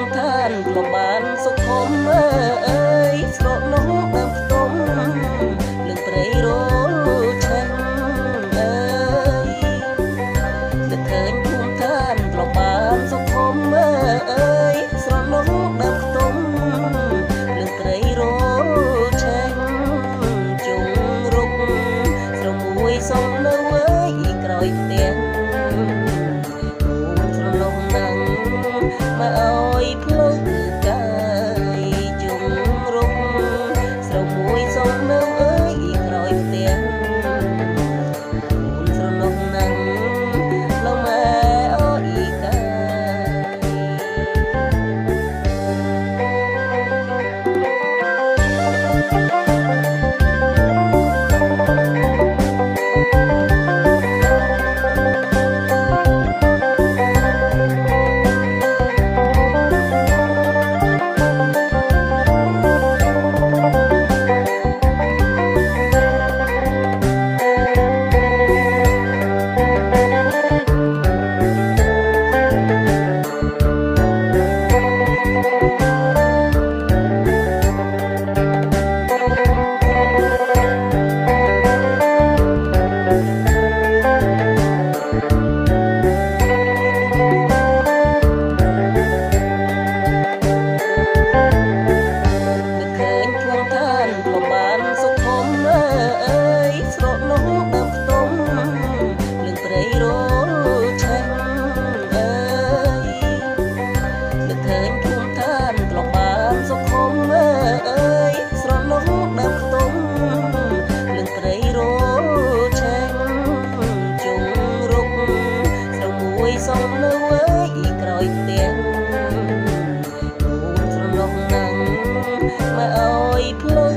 មឋានប្រមាណសុខុមអើយស្រកនោះដើមខ្ទុំនឹងព្រៃរលឆាន់អើយទៅឃើញភូមិឋានប្រមាណសុខុមអើយស្រកនោះដើមខ្ទុំនឹងព្រៃរលឆាន់ជុំរុកស្រមួយសំនៅអើយក្រោយផ្ទះ my own យផ្លូវកាយជុំរុំស្រុកមួយសោកនៅអើយក្រោយផ្ទះអូនស្រណុកណាំងលំអែអូអីកាយ white.